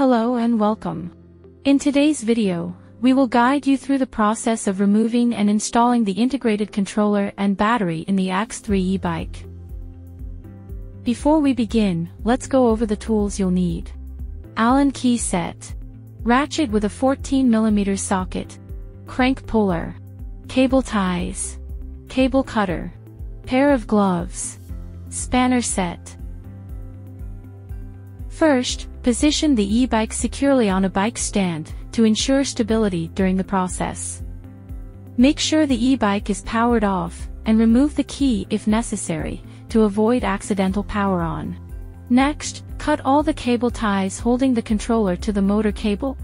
Hello and welcome. In today's video, we will guide you through the process of removing and installing the integrated controller and battery in the AX3 e-bike. Before we begin, let's go over the tools you'll need. Allen key set. Ratchet with a 14mm socket. Crank puller. Cable ties. Cable cutter. Pair of gloves. Spanner set. First, position the e-bike securely on a bike stand to ensure stability during the process. Make sure the e-bike is powered off, and remove the key if necessary, to avoid accidental power on. Next, cut all the cable ties holding the controller to the motor cable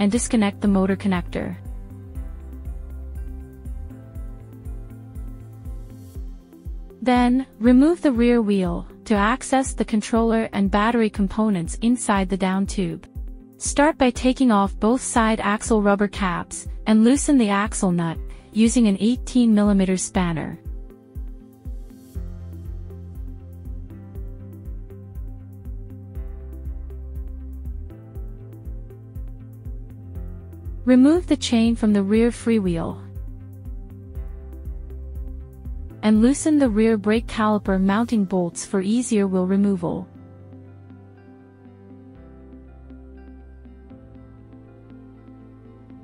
and disconnect the motor connector. Then, remove the rear wheel to access the controller and battery components inside the down tube. Start by taking off both side axle rubber caps and loosen the axle nut using an 18mm spanner. Remove the chain from the rear freewheel and loosen the rear brake caliper mounting bolts for easier wheel removal.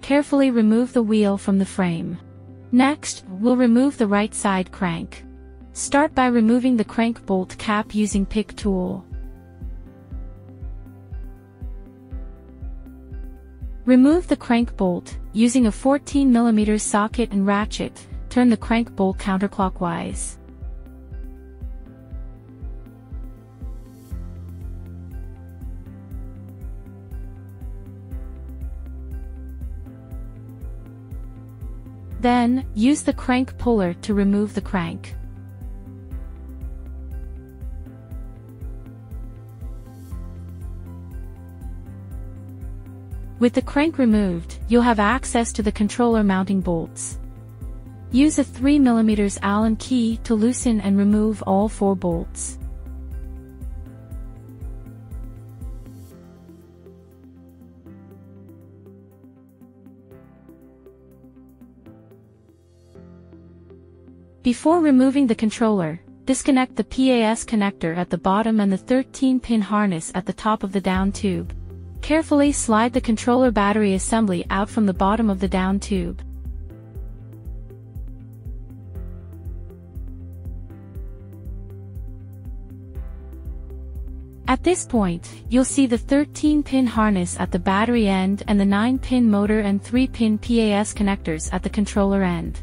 Carefully remove the wheel from the frame. Next, we'll remove the right side crank. Start by removing the crank bolt cap using pick tool. Remove the crank bolt, using a 14mm socket and ratchet, turn the crank bolt counterclockwise. Then, use the crank puller to remove the crank. With the crank removed, you'll have access to the controller mounting bolts. Use a 3mm Allen key to loosen and remove all four bolts. Before removing the controller, disconnect the PAS connector at the bottom and the 13-pin harness at the top of the down tube. Carefully slide the controller battery assembly out from the bottom of the down tube. At this point, you'll see the 13-pin harness at the battery end and the 9-pin motor and 3-pin PAS connectors at the controller end.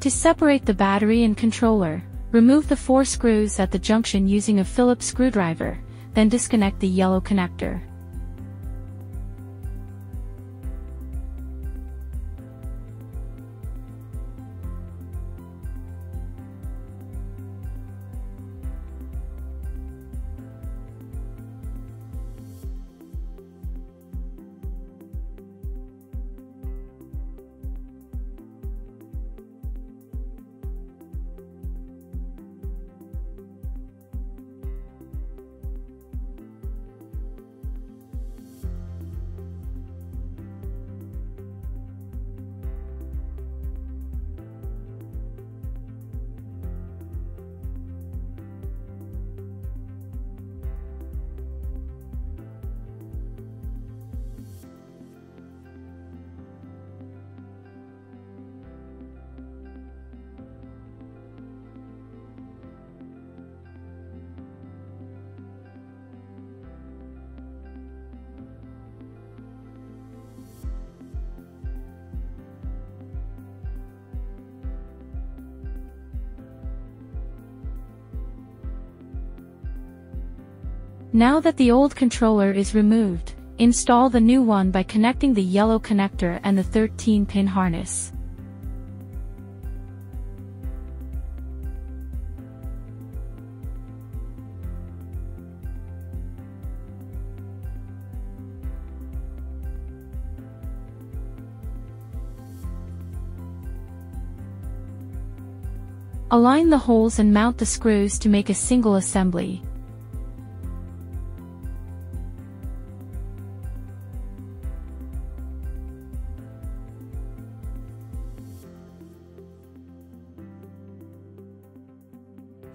To separate the battery and controller, remove the four screws at the junction using a Phillips screwdriver, then disconnect the yellow connector. Now that the old controller is removed, install the new one by connecting the yellow connector and the 13-pin harness. Align the holes and mount the screws to make a single assembly.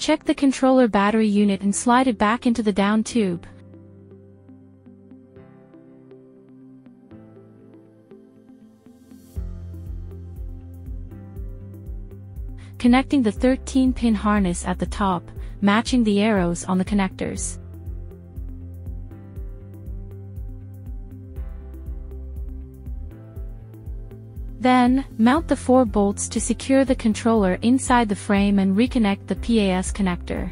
Check the controller battery unit and slide it back into the down tube. Connecting the 13-pin harness at the top, matching the arrows on the connectors. Then, mount the four bolts to secure the controller inside the frame and reconnect the PAS connector.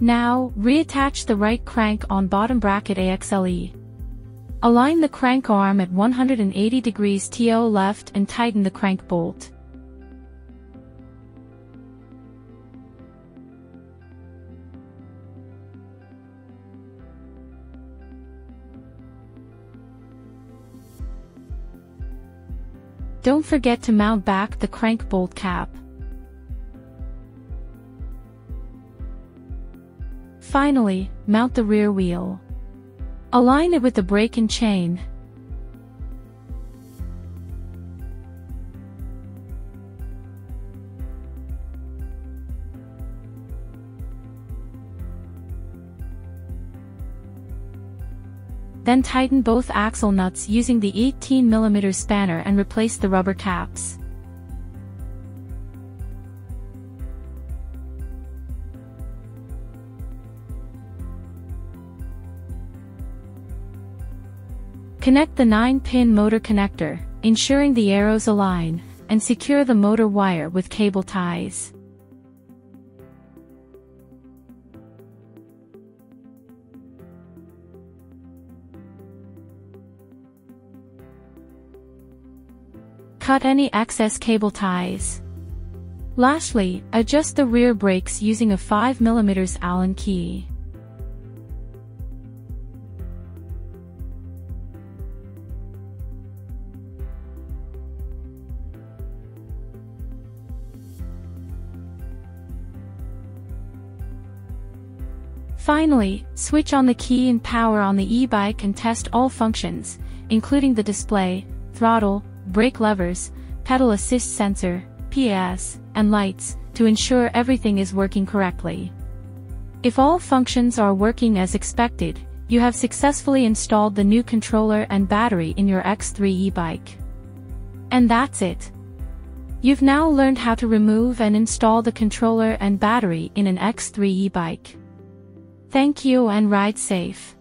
Now, reattach the right crank on bottom bracket AXLE. Align the crank arm at 180 degrees TO left and tighten the crank bolt. Don't forget to mount back the crank bolt cap. Finally, mount the rear wheel. Align it with the brake and chain. Then tighten both axle nuts using the 18mm spanner and replace the rubber caps. Connect the 9-pin motor connector, ensuring the arrows align, and secure the motor wire with cable ties. Cut any excess cable ties. Lastly, adjust the rear brakes using a 5mm Allen key. Finally, switch on the key and power on the e-bike and test all functions, including the display, throttle, brake levers, pedal assist sensor, PAS, and lights, to ensure everything is working correctly. If all functions are working as expected, you have successfully installed the new controller and battery in your X3 e-bike. And that's it. You've now learned how to remove and install the controller and battery in an X3 e-bike. Thank you and ride safe.